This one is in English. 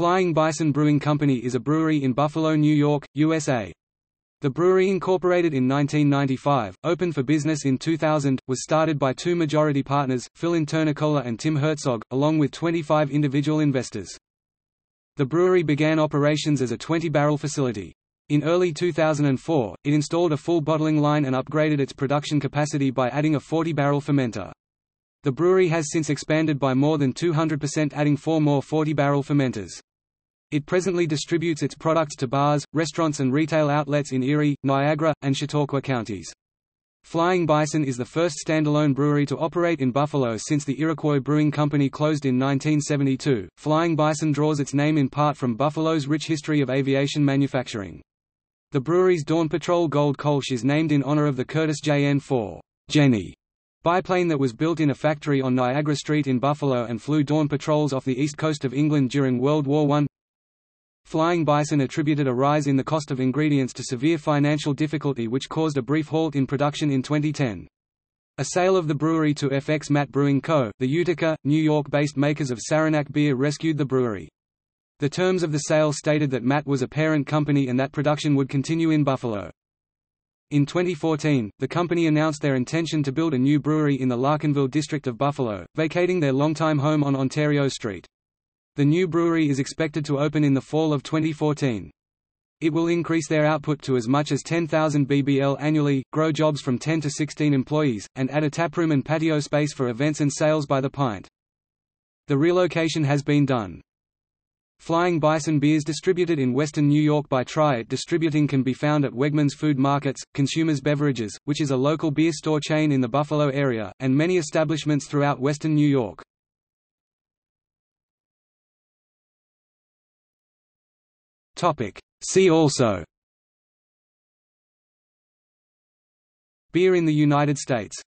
Flying Bison Brewing Company is a brewery in Buffalo, New York, USA. The brewery incorporated in 1995, opened for business in 2000, was started by two majority partners, Phil Internicola and Tim Herzog, along with 25 individual investors. The brewery began operations as a 20-barrel facility. In early 2004, it installed a full bottling line and upgraded its production capacity by adding a 40-barrel fermenter. The brewery has since expanded by more than 200% adding four more 40-barrel fermenters. It presently distributes its products to bars, restaurants and retail outlets in Erie, Niagara, and Chautauqua counties. Flying Bison is the first standalone brewery to operate in Buffalo since the Iroquois Brewing Company closed in 1972. Flying Bison draws its name in part from Buffalo's rich history of aviation manufacturing. The brewery's Dawn Patrol Gold Kolsch is named in honor of the Curtiss JN-4 Jenny biplane that was built in a factory on Niagara Street in Buffalo and flew dawn patrols off the east coast of England during World War I. Flying Bison attributed a rise in the cost of ingredients to severe financial difficulty which caused a brief halt in production in 2010. A sale of the brewery to FX Matt Brewing Co., the Utica, New York-based makers of Saranac beer rescued the brewery. The terms of the sale stated that Matt was a parent company and that production would continue in Buffalo. In 2014, the company announced their intention to build a new brewery in the Larkinville district of Buffalo, vacating their longtime home on Ontario Street. The new brewery is expected to open in the fall of 2014. It will increase their output to as much as 10,000 BBL annually, grow jobs from 10 to 16 employees, and add a taproom and patio space for events and sales by the pint. The relocation has been done. Flying Bison beers distributed in western New York by Triad Distributing can be found at Wegmans Food Markets, Consumers Beverages, which is a local beer store chain in the Buffalo area, and many establishments throughout western New York. See also. Beer in the United States